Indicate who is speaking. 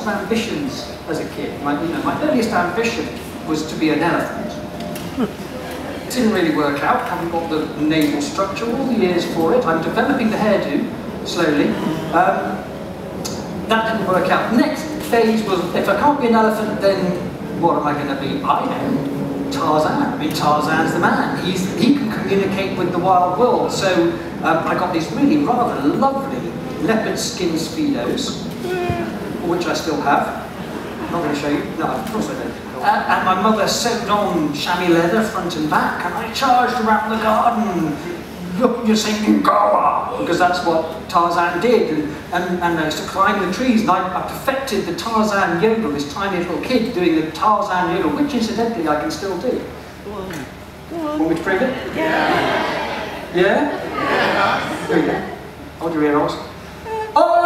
Speaker 1: of ambitions as a kid. My, you know, my earliest ambition was to be an elephant. It didn't really work out, haven't got the nasal structure, all the ears for it. I'm developing the hairdo, slowly. Um, that didn't work out. Next phase was, if I can't be an elephant, then what am I going to be? I know. Tarzan. I mean, Tarzan's the man. He's, he can communicate with the wild world. So um, I got these really rather lovely leopard skin speedos, which I still have. I'm not going to show you. No, of course I don't. Uh, and my mother sewed on chamois leather front and back, and I charged around the garden. Look, you're singing Goa, because that's what Tarzan did. And, and, and I used to climb the trees, and I, I perfected the Tarzan yodel, this tiny little kid doing the Tarzan yodel, which incidentally I can still do.
Speaker 2: Go on. Go on.
Speaker 1: Want me to prove it?
Speaker 2: Yeah.
Speaker 1: Yeah? Yeah. Go. Hold your ear holes. Oh!